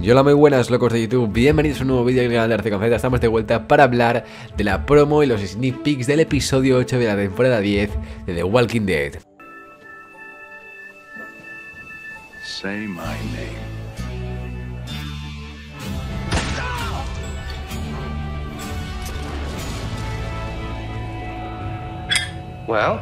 Hola muy buenas locos de YouTube, bienvenidos a un nuevo vídeo del canal de Arce Confeta Estamos de vuelta para hablar de la promo y los sneak peeks del episodio 8 de la temporada 10 de The Walking Dead Say my name. Well.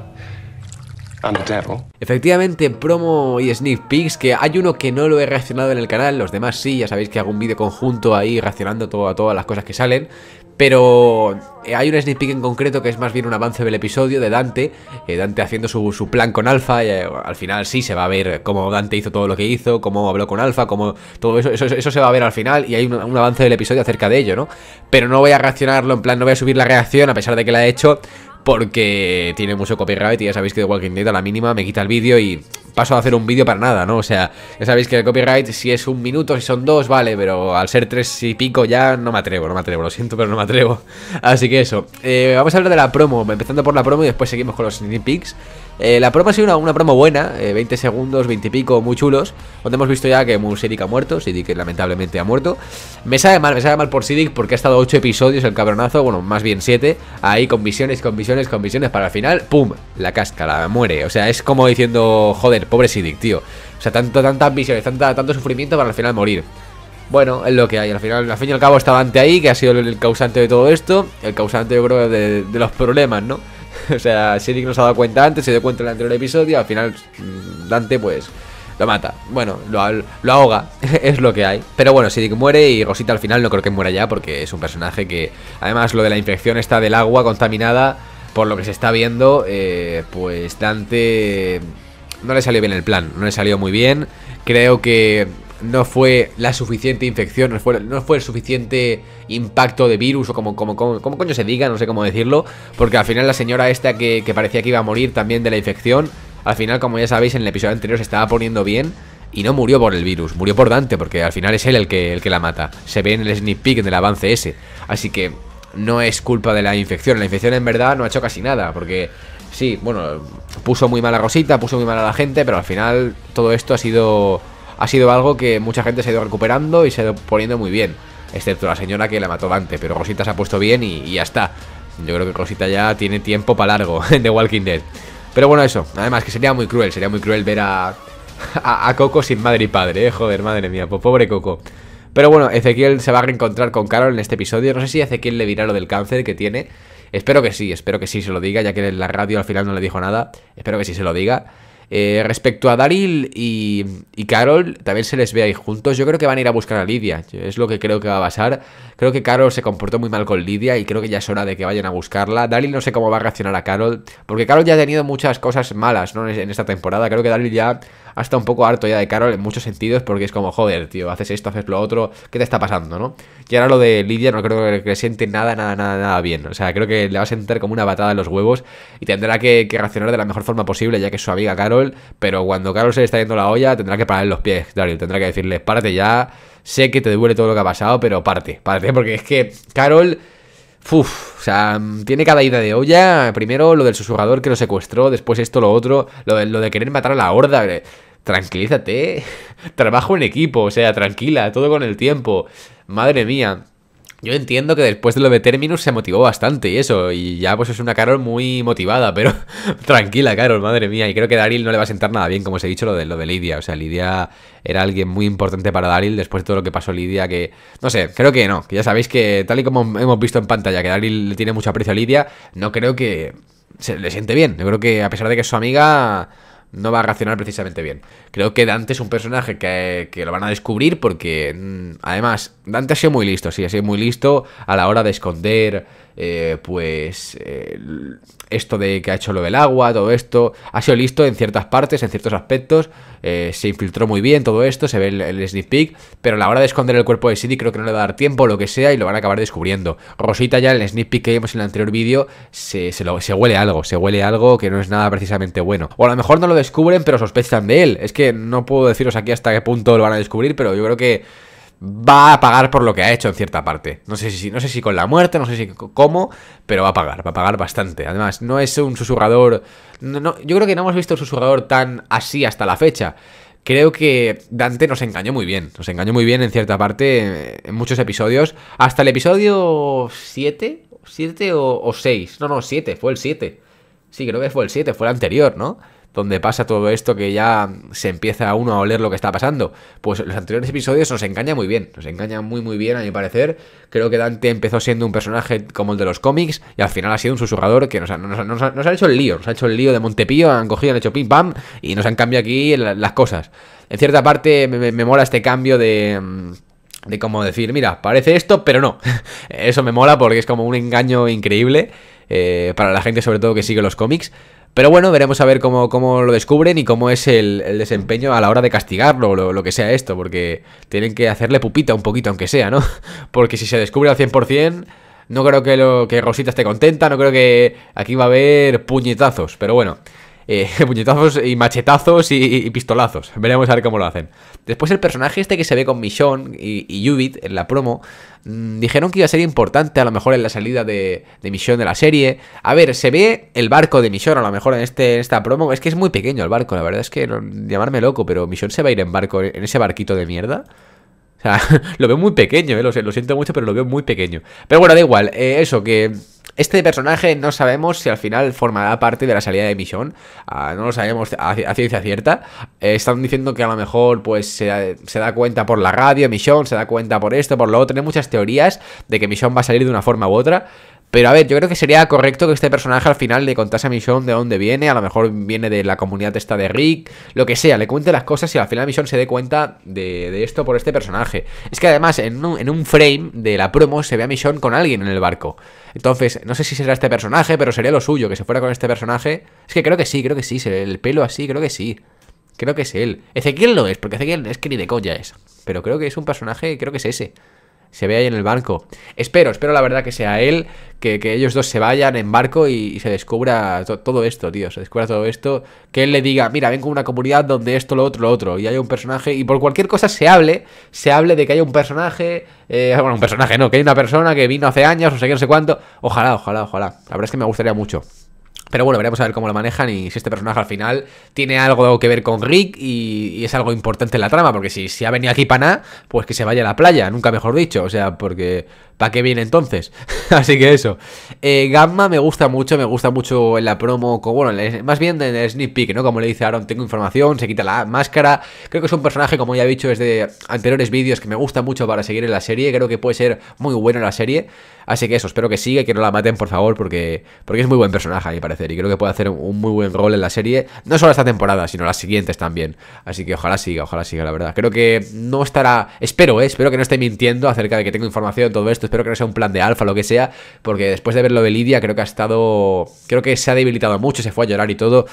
Efectivamente, promo y sneak peeks, que hay uno que no lo he reaccionado en el canal, los demás sí, ya sabéis que hago un vídeo conjunto ahí reaccionando todo, a todas las cosas que salen, pero eh, hay un sneak peek en concreto que es más bien un avance del episodio de Dante, eh, Dante haciendo su, plan con Alpha, y, eh, al final sí se va a ver cómo Dante hizo todo lo que hizo, cómo habló con Alpha, cómo todo eso, eso, se va a ver al final y hay un, un avance del episodio acerca de ello, ¿no? Pero no voy a reaccionarlo, en plan no voy a subir la reacción a pesar de que la he hecho porque tiene mucho copyright y ya sabéis que The Walking Dead a la mínima me quita el vídeo y paso a hacer un vídeo para nada, ¿no? O sea, ya sabéis que el copyright si es un minuto, si son dos, vale, pero al ser tres y pico ya no me atrevo, no me atrevo, lo siento, pero no me atrevo. Así que eso, eh, vamos a hablar de la promo, empezando por la promo y después seguimos con los sneak peeks. Eh, la promo ha sido una, promo buena, 20 eh, segundos, 20 y pico, muy chulos. Donde hemos visto ya que Sidic ha muerto, Sidic lamentablemente ha muerto. Me sabe mal, me sabe mal por Sidic porque ha estado 8 episodios el cabronazo, bueno, más bien 7. Ahí con visiones, con visiones, con visiones, para el final, ¡pum! La cáscara, muere. O sea, es como diciendo, joder, pobre Sidic, tío. O sea, tanto, tantas visiones, tanta, tanto sufrimiento para al final morir. Bueno, es lo que hay. Al final, al fin y al cabo, estaba ante ahí, que ha sido el, causante de todo esto. El causante, yo creo, de los problemas, ¿no? o sea, Sidic no se ha dado cuenta antes, se dio cuenta en el anterior episodio, al final mm, Dante pues lo mata. Bueno, lo, ahoga, es lo que hay. Pero bueno, Sidic muere y Rosita al final no creo que muera ya porque es un personaje que, además, lo de la infección está del agua contaminada, por lo que se está viendo, eh, pues Dante no le salió bien el plan, no le salió muy bien. Creo que no fue la suficiente infección, no fue, no fue el suficiente impacto de virus o como, como, como, coño se diga, no sé cómo decirlo, porque al final la señora esta que, parecía que iba a morir también de la infección, al final como ya sabéis en el episodio anterior se estaba poniendo bien y no murió por el virus, murió por Dante, porque al final es él el que, el que la mata, se ve en el sneak peek, en el avance ese, así que no es culpa de la infección, la infección en verdad no ha hecho casi nada, porque sí, bueno, puso muy mal a Rosita, puso muy mal a la gente, pero al final todo esto ha sido ha sido algo que mucha gente se ha ido recuperando y se ha ido poniendo muy bien. Excepto la señora que la mató Dante, pero Rosita se ha puesto bien y, ya está. Yo creo que Rosita ya tiene tiempo para largo en The Walking Dead. Pero bueno, eso. Además que sería muy cruel, sería muy cruel ver a, a, Coco sin madre y padre, ¿eh? Joder, madre mía, pues pobre Coco. Pero bueno, Ezequiel se va a reencontrar con Carol en este episodio. No sé si Ezequiel le dirá lo del cáncer que tiene. Espero que sí, espero que sí se lo diga, ya que la radio al final no le dijo nada. Espero que sí se lo diga. Eh, respecto a Daryl y, Carol, también se les ve ahí juntos. Yo creo que van a ir a buscar a Lidia. Es lo que creo que va a pasar. Creo que Carol se comportó muy mal con Lidia y creo que ya es hora de que vayan a buscarla. Daryl no sé cómo va a reaccionar a Carol, porque Carol ya ha tenido muchas cosas malas ¿no? en esta temporada. Creo que Daryl ya hasta un poco harto ya de Carol en muchos sentidos porque es como, joder, tío, haces esto, haces lo otro, ¿qué te está pasando, no? Y ahora lo de Lidia no creo que le siente nada, nada, nada, nada bien. O sea, creo que le va a sentar como una batada en los huevos y tendrá que, reaccionar de la mejor forma posible ya que es su amiga Carol, pero cuando Carol se le está yendo la olla tendrá que parar los pies, Daryl, tendrá que decirle, párate ya, sé que te duele todo lo que ha pasado, pero párate, párate, porque es que Carol... Uf, o sea, tiene cada ida de olla. Primero lo del susurrador que lo secuestró, después esto, lo otro, lo de, lo de querer matar a la horda tranquilízate, trabajo en equipo, o sea, tranquila, todo con el tiempo. Madre mía. Yo entiendo que después de lo de Terminus se motivó bastante y eso, y ya pues es una Carol muy motivada, pero tranquila Carol, madre mía, y creo que Daryl no le va a sentar nada bien, como os he dicho, lo de, lo de Lidia, o sea, Lidia era alguien muy importante para Daryl después de todo lo que pasó Lidia, que, no sé, creo que no, que ya sabéis que tal y como hemos visto en pantalla, que Daryl le tiene mucho aprecio a Lidia, no creo que se le siente bien, yo creo que a pesar de que es su amiga no va a reaccionar precisamente bien. Creo que Dante es un personaje que, que, lo van a descubrir porque, mm, además, Dante ha sido muy listo, sí, ha sido muy listo a la hora de esconder eh, pues eh, esto de que ha hecho lo del agua, todo esto, ha sido listo en ciertas partes, en ciertos aspectos, eh, se infiltró muy bien todo esto, se ve el, sneak peek, pero a la hora de esconder el cuerpo de Sidney creo que no le va a dar tiempo, lo que sea, y lo van a acabar descubriendo. Rosita ya en el sneak peek que vimos en el anterior vídeo, se, se, se huele algo, se huele algo que no es nada precisamente bueno. O a lo mejor no lo descubren, pero sospechan de él. Es que no puedo deciros aquí hasta qué punto lo van a descubrir, pero yo creo que va a pagar por lo que ha hecho en cierta parte. No sé si, no sé si con la muerte, no sé si cómo, pero va a pagar, va a pagar bastante. Además, no es un susurrador. No, yo creo que no hemos visto un susurrador tan así hasta la fecha. creo que Dante nos engañó muy bien. Nos engañó muy bien en cierta parte, en muchos episodios. Hasta el episodio 7, 7 o, 6. No, no, 7, fue el 7. Sí, creo que fue el 7, fue el anterior, ¿no? Donde pasa todo esto que ya se empieza uno a oler lo que está pasando. Pues los anteriores episodios nos engaña muy bien, nos engaña muy muy bien a mi parecer. Creo que Dante empezó siendo un personaje como el de los cómics y al final ha sido un susurrador que nos ha, nos, hecho el lío, nos ha hecho el lío de Montepío, han cogido, han hecho pim pam y nos han cambiado aquí las cosas. En cierta parte me, me mola este cambio de mm, de cómo decir, mira, parece esto, pero no. Eso me mola porque es como un engaño increíble eh, para la gente sobre todo que sigue los cómics. Pero bueno, veremos a ver cómo, cómo lo descubren y cómo es el, desempeño a la hora de castigarlo lo, lo, que sea esto, porque tienen que hacerle pupita un poquito, aunque sea, ¿no? Porque si se descubre al 100%, no creo que, lo, que Rosita esté contenta, no creo que aquí va a haber puñetazos, pero bueno eh, puñetazos y machetazos y, pistolazos. Veremos a ver cómo lo hacen. Después el personaje este que se ve con Michonne y, y en la promo, mm, dijeron que iba a ser importante a lo mejor en la salida de, de Michonne de la serie. A ver, se ve el barco de Michonne a lo mejor en, este, esta promo. Es que es muy pequeño el barco, la verdad es que llamarme loco, pero Michonne se va a ir en barco, en ese barquito de mierda. O sea, lo veo muy pequeño, eh, lo, lo, siento mucho, pero lo veo muy pequeño. Pero bueno, da igual, eh, eso, que este personaje no sabemos si al final formará parte de la salida de Mission. Ah, no lo sabemos a, ciencia cierta. Eh, están diciendo que a lo mejor pues se, da cuenta por la radio, Mission, se da cuenta por esto, por lo otro. Hay muchas teorías de que Mission va a salir de una forma u otra. Pero a ver, yo creo que sería correcto que este personaje al final le contase a Mission de dónde viene. A lo mejor viene de la comunidad esta de Rick. Lo que sea, le cuente las cosas y al final Mission se dé cuenta de, esto por este personaje. Es que además en un, en un, frame de la promo se ve a Mission con alguien en el barco. Entonces, no sé si será este personaje, pero sería lo suyo que se fuera con este personaje. Es que creo que sí, creo que sí. El pelo así, creo que sí. Creo que es él. Ezequiel lo es, porque Ezequiel es que ni de coña es. Pero creo que es un personaje, creo que es ese se ve ahí en el barco. Espero, espero la verdad que sea él, que, ellos dos se vayan en barco y, se descubra todo esto, tío, se descubra todo esto, que él le diga, mira, ven con una comunidad donde esto, lo otro, lo otro, y haya un personaje, y por cualquier cosa se hable, se hable de que haya un personaje, eh, bueno, un personaje, no, que hay una persona que vino hace años, o sé qué, no sé cuánto, ojalá, ojalá, ojalá, la verdad es que me gustaría mucho. Pero bueno, veremos a ver cómo lo manejan y si este personaje al final tiene algo que ver con Rick y, es algo importante en la trama, porque si, si ha venido aquí para nada, pues que se vaya a la playa, nunca mejor dicho, o sea, porque ¿para qué viene entonces? Así que eso. Eh, Gamma me gusta mucho, me gusta mucho en la promo, bueno, más bien en el sneak peek, ¿no? Como le dice Aaron, tengo información, se quita la máscara, creo que es un personaje, como ya he dicho desde anteriores vídeos, que me gusta mucho para seguir en la serie, creo que puede ser muy bueno en la serie. Así que eso, espero que siga y que no la maten, por favor, porque, porque es muy buen personaje, a mi parecer. Y creo que puede hacer un muy buen rol en la serie. No solo esta temporada, sino las siguientes también. Así que ojalá siga, ojalá siga, la verdad. Creo que no estará. Espero, eh, espero que no esté mintiendo acerca de que tengo información todo esto. Espero que no sea un plan de alfa, lo que sea. Porque después de ver lo de Lidia, creo que ha estado. Creo que se ha debilitado mucho, se fue a llorar y todo.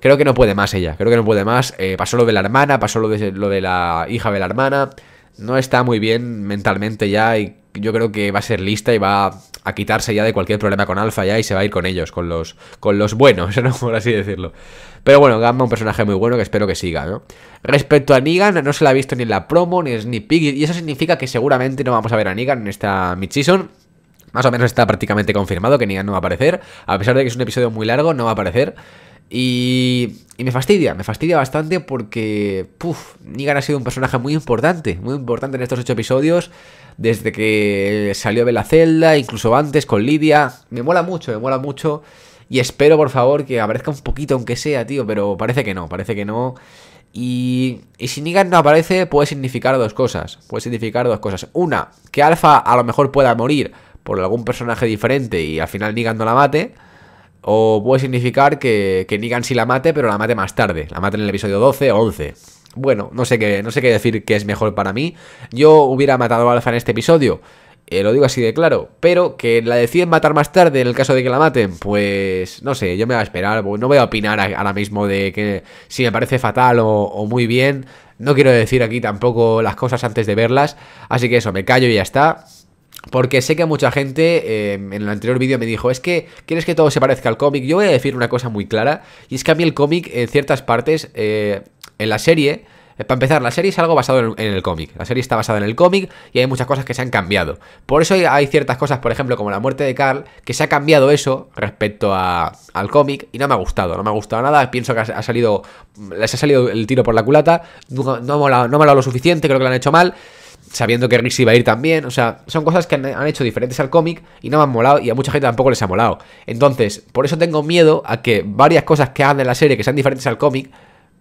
Creo que no puede más ella, creo que no puede más. Eh, pasó lo de la hermana, pasó lo de, lo de la hija de la hermana. No está muy bien mentalmente ya y yo creo que va a ser lista y va a quitarse ya de cualquier problema con Alpha ya y se va a ir con ellos, con los, con los buenos, ¿no? por así decirlo. Pero bueno, Gamma un personaje muy bueno que espero que siga, ¿no? Respecto a Negan, no se la ha visto ni en la promo ni en Sneak Peek y eso significa que seguramente no vamos a ver a Negan en esta mid-season. Más o menos está prácticamente confirmado que Negan no va a aparecer, a pesar de que es un episodio muy largo, no va a aparecer. Y, y, me fastidia, me fastidia bastante porque, puff, Negan ha sido un personaje muy importante, muy importante en estos ocho episodios desde que salió de la celda, incluso antes con Lidia. Me mola mucho, me mola mucho. Y espero, por favor, que aparezca un poquito, aunque sea, tío. Pero parece que no, parece que no. Y, y si Negan no aparece, puede significar dos cosas. Puede significar dos cosas. Una, que Alpha a lo mejor pueda morir por algún personaje diferente y al final Negan no la mate. O puede significar que, que Negan sí la mate, pero la mate más tarde. La mate en el episodio 12 o 11. Bueno, no sé qué, no sé qué decir que es mejor para mí. Yo hubiera matado a Alfa en este episodio. Eh, lo digo así de claro, pero que la deciden matar más tarde en el caso de que la maten, pues no sé, yo me voy a esperar, no voy a opinar ahora mismo de que si me parece fatal o, muy bien, no quiero decir aquí tampoco las cosas antes de verlas, así que eso, me callo y ya está. Porque sé que mucha gente eh, en el anterior vídeo me dijo, es que quieres que todo se parezca al cómic. Yo voy a decir una cosa muy clara, y es que a mí el cómic en ciertas partes eh, en la serie, Para empezar, la serie es algo basado en, el cómic. La serie está basada en el cómic y hay muchas cosas que se han cambiado. Por eso hay, ciertas cosas, por ejemplo, como la muerte de Carl, que se ha cambiado eso respecto al cómic y no me ha gustado. No me ha gustado nada. Pienso que ha, salido. Les ha salido el tiro por la culata. No, me ha molado lo suficiente, creo que lo han hecho mal sabiendo que Rick iba a ir también. O sea, son cosas que han, hecho diferentes al cómic y no me han molado y a mucha gente tampoco les ha molado. Entonces, por eso tengo miedo a que varias cosas que hagan en la serie que sean diferentes al cómic,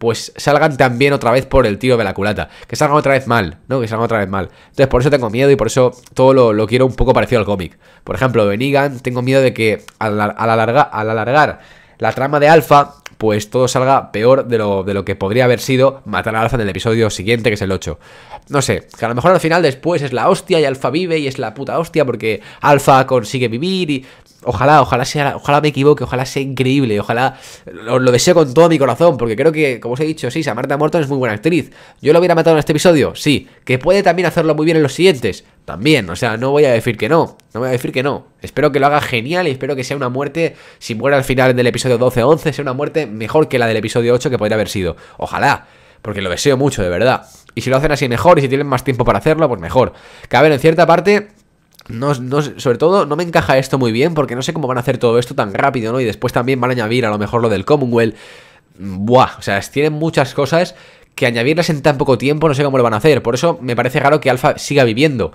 pues salgan también otra vez por el tiro de la culata. Que salgan otra vez mal, ¿no? Que salgan otra vez mal. Entonces, por eso tengo miedo y por eso todo lo, quiero un poco parecido al cómic. Por ejemplo, Benigan, tengo miedo de que al alargar la trama de Alpha, pues todo salga peor de lo, de lo que podría haber sido matar a Alpha en el episodio siguiente, que es el 8. No sé, que a lo mejor al final después es la hostia y Alpha vive y es la puta hostia porque Alpha consigue vivir y Ojalá, ojalá sea, ojalá me equivoque, ojalá sea increíble, ojalá lo, lo, deseo con todo mi corazón, porque creo que, como os he dicho, sí, Samantha Morton es muy buena actriz. ¿Yo lo hubiera matado en este episodio? Sí. ¿Que puede también hacerlo muy bien en los siguientes? También, o sea, no voy a decir que no, no voy a decir que no. Espero que lo haga genial y espero que sea una muerte, si muere al final del episodio 12 o 11, sea una muerte mejor que la del episodio 8 que podría haber sido. Ojalá, porque lo deseo mucho, de verdad. Y si lo hacen así mejor y si tienen más tiempo para hacerlo, pues mejor. Que a ver, en cierta parte no, no, sobre todo no me encaja esto muy bien porque no sé cómo van a hacer todo esto tan rápido, ¿no? Y después también van a añadir a lo mejor lo del Commonwealth. Buah, o sea, tienen muchas cosas que añadirlas en tan poco tiempo no sé cómo lo van a hacer. Por eso me parece raro que Alpha siga viviendo.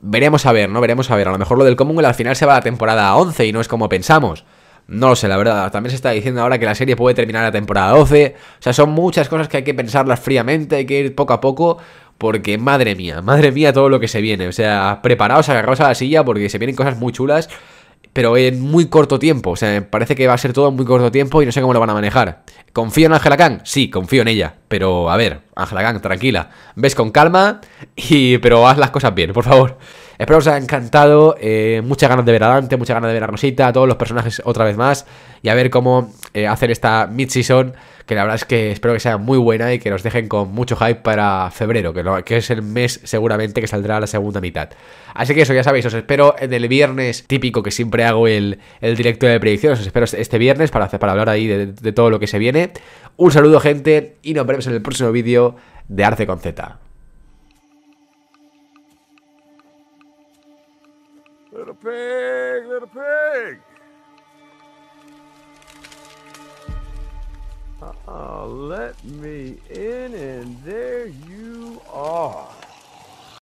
Veremos a ver, ¿no? Veremos a ver. A lo mejor lo del Commonwealth al final se va a la temporada 11 y no es como pensamos. No lo sé, la verdad. También se está diciendo ahora que la serie puede terminar la temporada 12. O sea, son muchas cosas que hay que pensarlas fríamente, hay que ir poco a poco. Porque madre mía, madre mía todo lo que se viene. O sea, preparaos, agarraos a la silla porque se vienen cosas muy chulas, pero en muy corto tiempo. O sea, me parece que va a ser todo en muy corto tiempo y no sé cómo lo van a manejar. ¿Confío en Angela Kang? Sí, confío en ella. Pero, a ver, Angela Kang, tranquila. Ves con calma, y pero haz las cosas bien, por favor. Espero os haya encantado. Eh, muchas ganas de ver a Dante, muchas ganas de ver a Rosita, a todos los personajes otra vez más. Y a ver cómo eh, hacer esta mid-season que la verdad es que espero que sea muy buena y que nos dejen con mucho hype para febrero, que, que es el mes seguramente que saldrá la segunda mitad. Así que eso, ya sabéis, os espero en el viernes típico que siempre hago el, directo de predicciones, os espero este viernes para, para hablar ahí de, de todo lo que se viene. Un saludo gente y nos vemos en el próximo vídeo de Arce con Z. pig, little pig. Uh, let me in, and there you are.